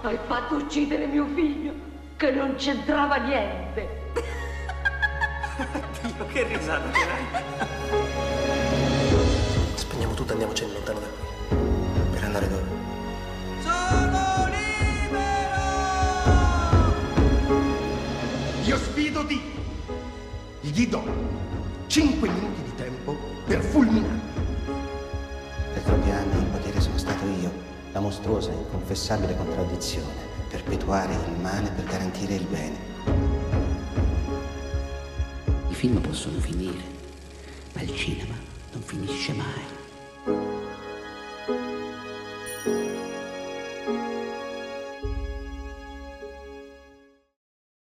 Hai fatto uccidere mio figlio, che non c'entrava niente. Dio, che risata che hai. Spegniamo tutto e andiamocene lontano da qui. Per andare dove? Sono libero! Io sfido Dio. Gli do 5 minuti di tempo per fulminare. Per troppi anni in potere sono stato io, la mostruosa e inconfessabile contraddizione, perpetuare il male per garantire il bene. I film possono finire, ma il cinema non finisce mai.